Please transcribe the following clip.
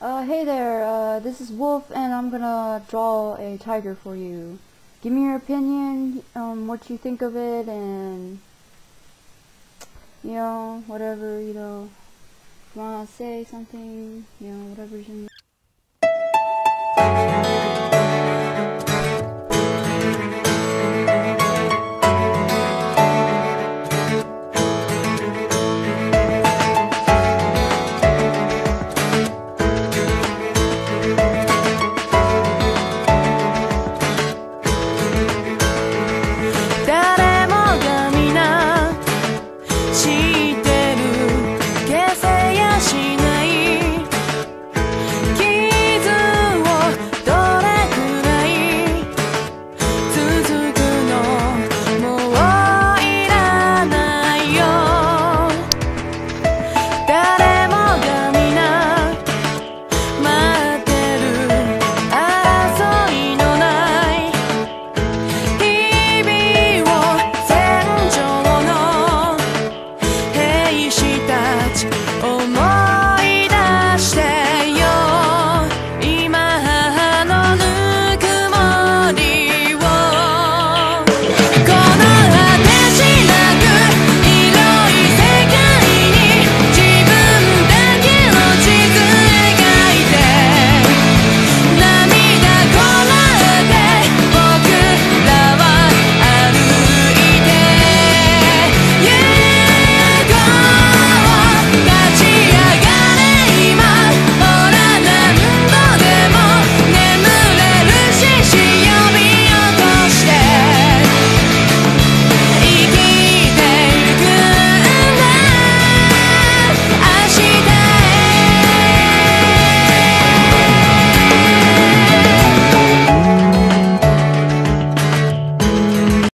Uh, hey there, uh, this is Wolf, and I'm gonna draw a tiger for you. Give me your opinion, um, what you think of it, and, you know, whatever, you know, if you wanna say something, you know, whatever's in